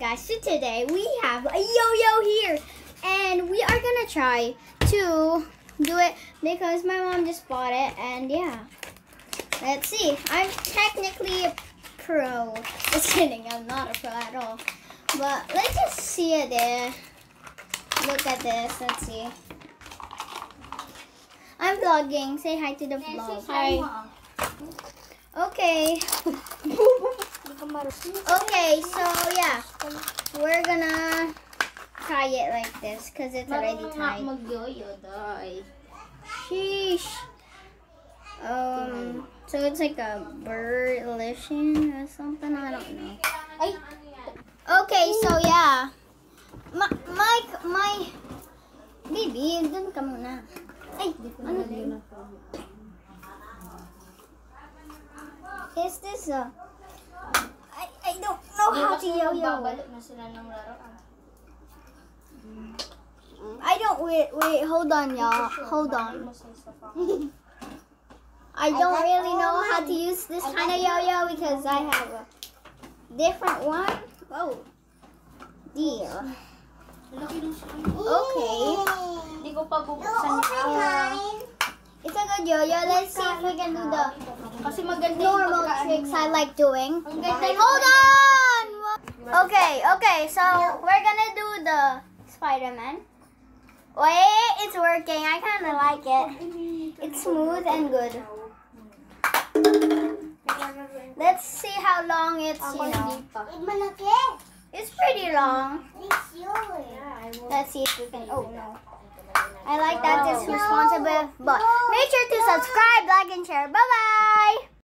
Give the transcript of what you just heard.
guys? So today we have a yo-yo here, and we are gonna try to do it because my mom just bought it, and yeah. Let's see. I'm technically a pro. Just kidding. I'm not a pro at all. But let's just see it there. Look at this. Let's see. I'm vlogging. Say hi to the vlog. Hi. Okay. Okay, so yeah, we're gonna try it like this because it's already tied. Sheesh. Um, so it's like a bird illusion or something. I don't know. Ay, Okay, so yeah, my my my baby, dun ka muna. Ay, ano? Is this a? I I don't know how to yo-yo. Babalik na sila ng laruan. Mm. I don't wait wait hold on y'all. Hold on. I don't really know how to use this kind of yo-yo because I have a different one. Oh. Dear okay. Hindi ko pa bubuksan yung ah, it's a good yo-yo let's see if we can do the Kasi maganda yung normal tricks. I like doing. Ang ganda yung hold on okay so we're gonna do the Spider-Man wait it's working I kind of like it it's smooth and good Let's see how long it's, you know. It's pretty long. Yeah, I will. Let's see if we can, oh no. I like that this responsible, but make sure to subscribe, like, and share. Bye-bye.